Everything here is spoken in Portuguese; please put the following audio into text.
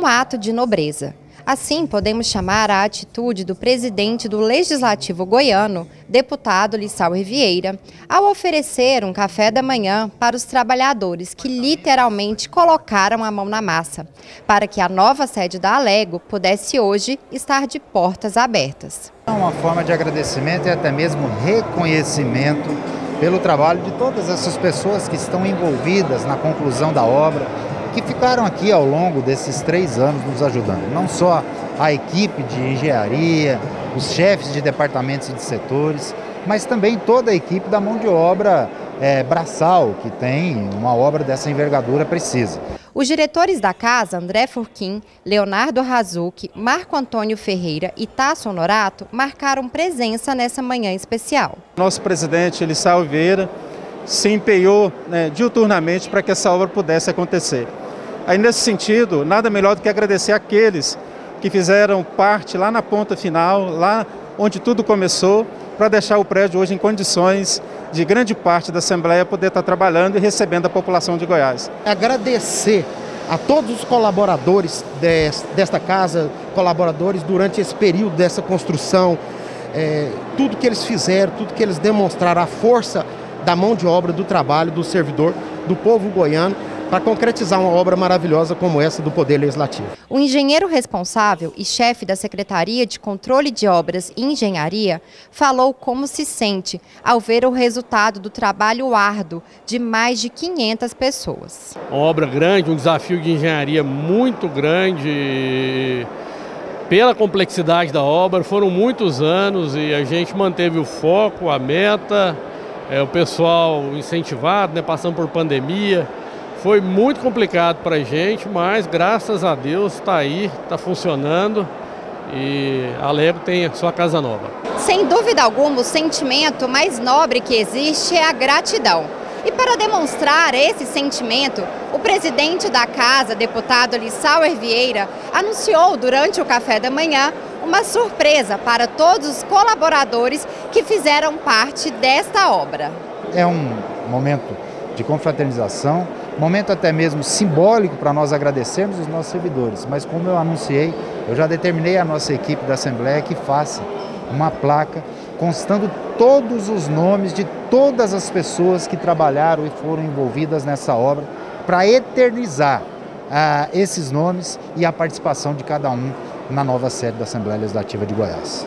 um ato de nobreza. Assim, podemos chamar a atitude do presidente do Legislativo goiano, deputado Lissauer Vieira, ao oferecer um café da manhã para os trabalhadores que literalmente colocaram a mão na massa, para que a nova sede da Alego pudesse hoje estar de portas abertas. É uma forma de agradecimento e até mesmo reconhecimento pelo trabalho de todas essas pessoas que estão envolvidas na conclusão da obra, que ficaram aqui ao longo desses três anos nos ajudando. Não só a equipe de engenharia, os chefes de departamentos e de setores, mas também toda a equipe da mão de obra é, braçal, que tem uma obra dessa envergadura precisa. Os diretores da casa, André Furquim, Leonardo Razucchi, Marco Antônio Ferreira e Tasso Honorato, marcaram presença nessa manhã especial. Nosso presidente, Elissau Vieira, se empenhou né, diuturnamente para que essa obra pudesse acontecer. Aí, nesse sentido, nada melhor do que agradecer aqueles que fizeram parte lá na ponta final, lá onde tudo começou, para deixar o prédio hoje em condições de grande parte da Assembleia poder estar trabalhando e recebendo a população de Goiás. Agradecer a todos os colaboradores desta casa, colaboradores durante esse período dessa construção, é, tudo que eles fizeram, tudo que eles demonstraram, a força da mão de obra, do trabalho, do servidor, do povo goiano para concretizar uma obra maravilhosa como essa do Poder Legislativo. O engenheiro responsável e chefe da Secretaria de Controle de Obras e Engenharia falou como se sente ao ver o resultado do trabalho árduo de mais de 500 pessoas. Uma obra grande, um desafio de engenharia muito grande pela complexidade da obra, foram muitos anos e a gente manteve o foco, a meta, é, o pessoal incentivado, né, passando por pandemia. Foi muito complicado para a gente, mas graças a Deus está aí, está funcionando e a Lego tem a sua casa nova. Sem dúvida alguma, o sentimento mais nobre que existe é a gratidão. E para demonstrar esse sentimento, o presidente da casa, deputado Lissauer Vieira, anunciou durante o café da manhã uma surpresa para todos os colaboradores que fizeram parte desta obra. É um momento de confraternização, momento até mesmo simbólico para nós agradecermos os nossos servidores. Mas como eu anunciei, eu já determinei a nossa equipe da Assembleia que faça uma placa constando todos os nomes de todas as pessoas que trabalharam e foram envolvidas nessa obra para eternizar ah, esses nomes e a participação de cada um na nova sede da Assembleia Legislativa de Goiás.